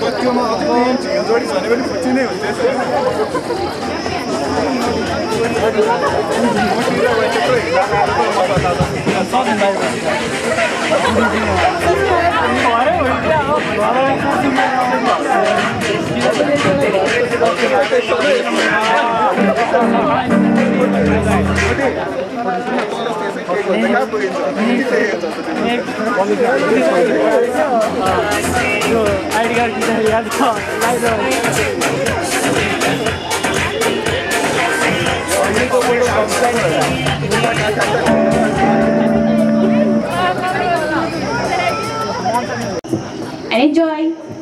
टोकियोमा अझै झिलजोडी भने पनि खुसी नै हुन्छ आइडी कार्ड याद enjoy.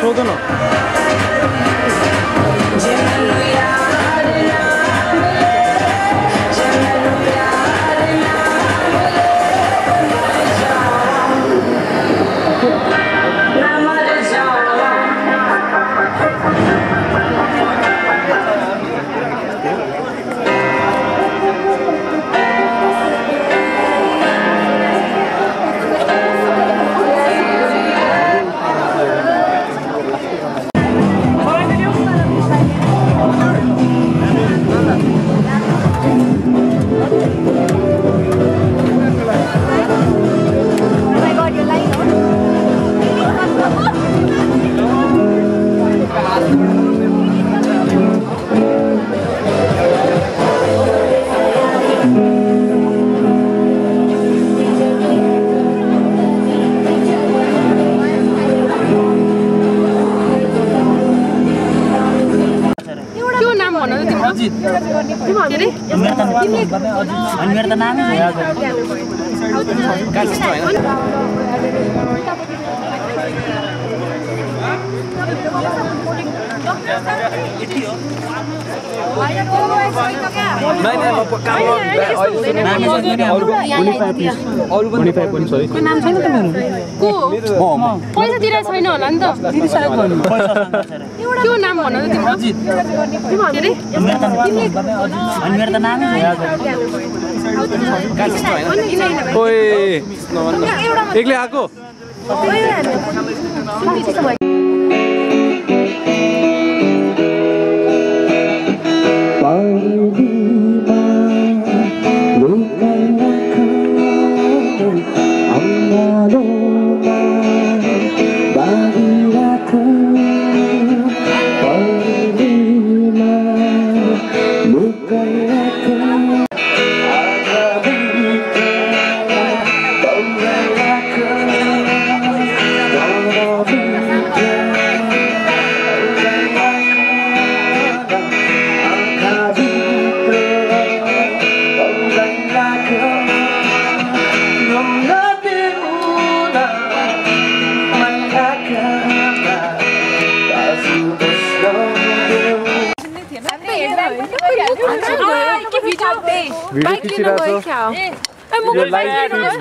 सोध के अरे अनि मेरो त नामै छ ट्वेन्टी पैसा छैन होला नि त हो नाम भन त एक्लै आएको?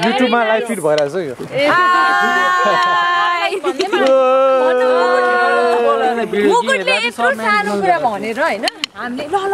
युट्युबमा लाइभ फिड भइरहेछ यो। मुकुटले यत्रो सानो कुरा भनेर होइन। हामीले ल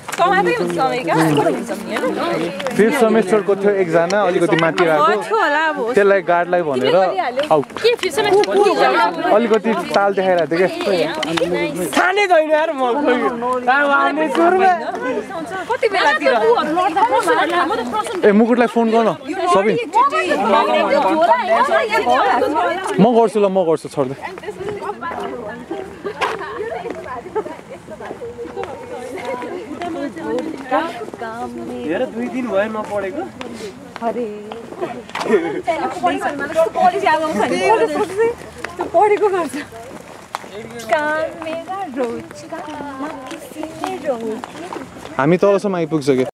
हुन्छ होइन फिफ्थ सेमेस्टरको थियो एकजना अलिकति माथि आएको त्यसलाई गार्डलाई भनेर आउ के फिर सेमेस्टर अलिकति ताल देखाइरहेको थियो ए मुकुटलाई फोन गर्न सबिन म गर्छु ल म गर्छु छोड्दै हेर दुई दिन भयो नपढेको। पढेको गर्छ काम मेरा रोज का किसी ने रोज हामी तलसम्म आइपुग्छ कि?